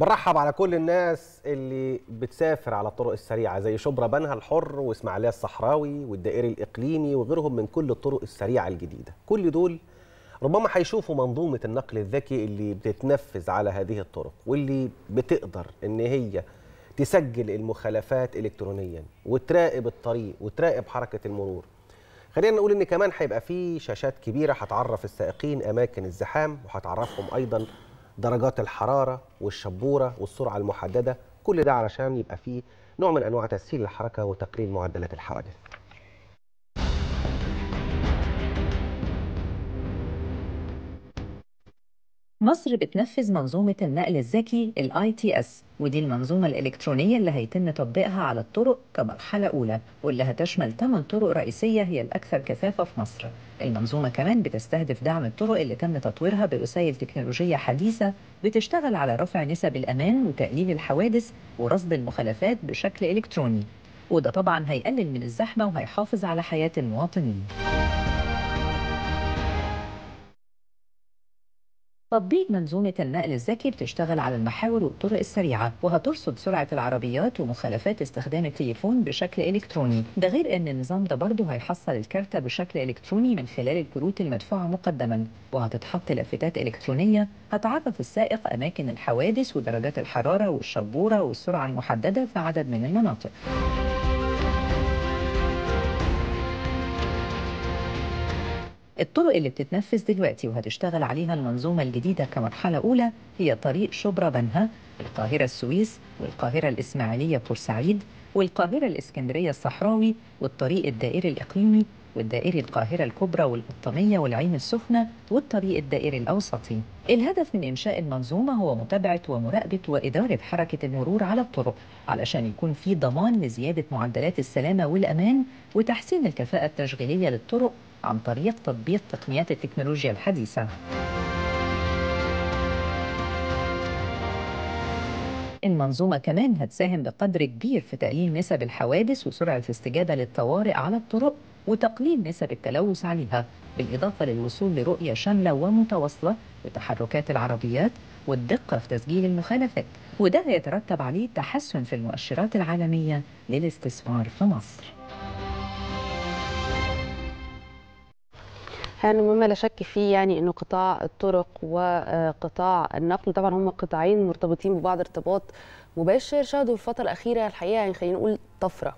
برحب على كل الناس اللي بتسافر على الطرق السريعة زي شبرا بنها الحر وإسماعيلية الصحراوي والدائري الإقليمي وغيرهم من كل الطرق السريعة الجديدة. كل دول ربما هيشوفوا منظومة النقل الذكي اللي بتتنفذ على هذه الطرق واللي بتقدر إن هي تسجل المخالفات الكترونيا وتراقب الطريق وتراقب حركة المرور. خلينا نقول إن كمان هيبقى في شاشات كبيرة هتعرف السائقين أماكن الزحام وهتعرفهم أيضا درجات الحرارة والشبورة والسرعة المحددة كل ده علشان يبقى فيه نوع من أنواع تسهيل الحركة وتقليل معدلات الحوادث. مصر بتنفذ منظومة النقل الذكي ال ITS ودي المنظومة الإلكترونية اللي هيتم تطبيقها على الطرق كمرحلة أولى واللي هتشمل 8 طرق رئيسية هي الأكثر كثافة في مصر. المنظومة كمان بتستهدف دعم الطرق اللي تم تطويرها بوسائل تكنولوجية حديثة بتشتغل على رفع نسب الأمان وتقليل الحوادث ورصد المخالفات بشكل إلكتروني. وده طبعا هيقلل من الزحمة وهيحافظ على حياة المواطنين. تطبيق منظومة النقل الذكي بتشتغل على المحاور والطرق السريعة وهترصد سرعة العربيات ومخالفات استخدام التليفون بشكل إلكتروني. ده غير أن النظام ده برضه هيحصل الكارتة بشكل إلكتروني من خلال الكروت المدفوعة مقدما وهتتحط لافتات إلكترونية هتعرف السائق أماكن الحوادث ودرجات الحرارة والشبورة والسرعة المحددة في عدد من المناطق. الطرق اللي بتتنفذ دلوقتي وهتشتغل عليها المنظومة الجديدة كمرحلة أولى هي طريق شبرا بنها القاهرة السويس والقاهرة الإسماعيلية بورسعيد والقاهرة الإسكندرية الصحراوي والطريق الدائري الإقليمي والدائري القاهرة الكبرى والقطامية والعين السخنة والطريق الدائري الأوسطي. الهدف من إنشاء المنظومة هو متابعة ومراقبة وإدارة حركة المرور على الطرق علشان يكون في ضمان لزيادة معدلات السلامة والأمان وتحسين الكفاءة التشغيلية للطرق عن طريق تطبيق تقنيات التكنولوجيا الحديثة. المنظومة كمان هتساهم بقدر كبير في تقليل نسب الحوادث وسرعة الاستجابة للطوارئ على الطرق وتقليل نسب التلوث عليها بالإضافة للوصول لرؤية شاملة ومتواصلة لتحركات العربيات والدقة في تسجيل المخالفات. وده هيترتب عليه تحسن في المؤشرات العالمية للاستثمار في مصر. يعني مما لا شك فيه يعني إنه قطاع الطرق وقطاع النقل؟ طبعا هم قطاعين مرتبطين ببعض ارتباط مباشر شهدوا الفترة الأخيرة الحقيقة يعني خلينا نقول طفرة.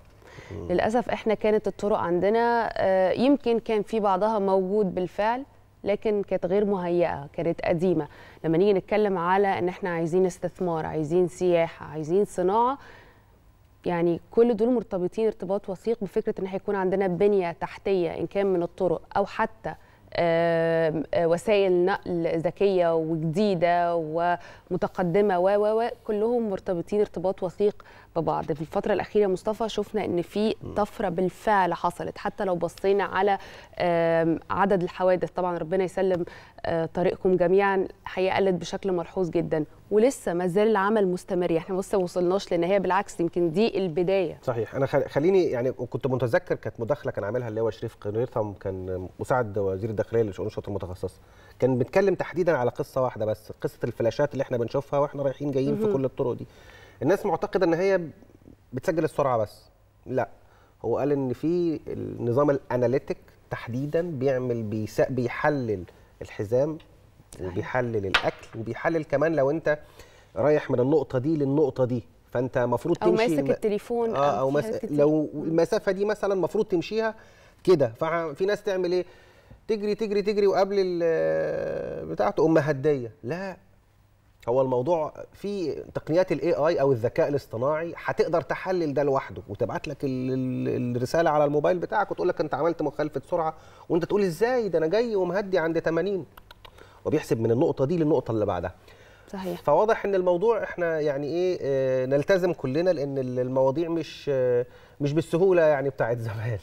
للأسف إحنا كانت الطرق عندنا يمكن كان في بعضها موجود بالفعل لكن كانت غير مهيئة كانت قديمة. لما نيجي نتكلم على إن إحنا عايزين استثمار عايزين سياحة عايزين صناعة يعني كل دول مرتبطين ارتباط وثيق بفكرة إن هيكون عندنا بنية تحتية إن كان من الطرق أو حتى وسائل نقل ذكية وجديدة ومتقدمة و و كلهم مرتبطين ارتباط وثيق ببعض في الفترة الأخيرة مصطفى شفنا إن في طفرة بالفعل حصلت. حتى لو بصينا على عدد الحوادث طبعا ربنا يسلم طريقكم جميعا الحقيقة قلت بشكل ملحوظ جدا. ولسه ما زال العمل مستمر. إحنا لسه ما وصلناش للنهايه بالعكس يمكن دي البداية. صحيح. أنا خليني يعني كنت متذكر كانت مداخلة كان عاملها اللي هو شريف قنيرثم كان مساعد وزير الداخلية لشؤون الشرطة المتخصصة. كان بيتكلم تحديدا على قصة واحدة بس قصة الفلاشات اللي إحنا بنشوفها وإحنا رايحين جايين في كل الطرق دي. الناس معتقدة إن هي بتسجل السرعة بس. لا. هو قال إن في النظام ال analytic تحديدا بيعمل بيسا بيحلل الحزام وبيحلل الأكل وبيحلل كمان لو أنت رايح من النقطة دي للنقطة دي. فأنت المفروض تمشي أو ماسك التليفون آه أو, مس... لو المسافة دي مثلا المفروض تمشيها كده. ففي ناس تعمل إيه؟ تجري تجري تجري وقبل بتاعته تقوم مهديه لا. هو الموضوع في تقنيات الاي اي أو الذكاء الاصطناعي هتقدر تحلل ده لوحده وتبعت لك الرسالة على الموبايل بتاعك وتقول لك أنت عملت مخالفة سرعة وأنت تقول إزاي؟ ده أنا جاي ومهدي عند 80 وبيحسب من النقطة دي للنقطة اللي بعدها. صحيح. فواضح إن الموضوع إحنا يعني إيه آه نلتزم كلنا لأن المواضيع مش آه مش بالسهولة يعني بتاعت زمان.